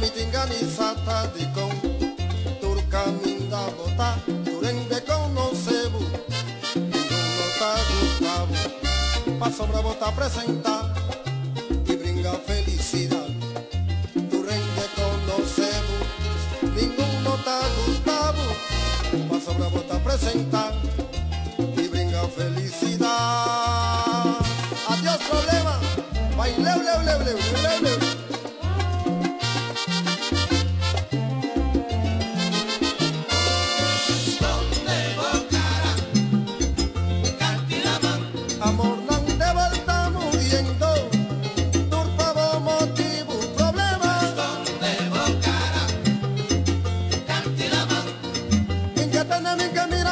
mi tingani sata di con turca minda bota turen con no sebu bota gustavo pa sombra bota presenta y bringa felicidad turen de con no sebu ningún nota gustavo pa sombra bota presenta y bringa felicidad adiós problema. Baile leu leu leu leu.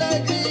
Like. Krishna.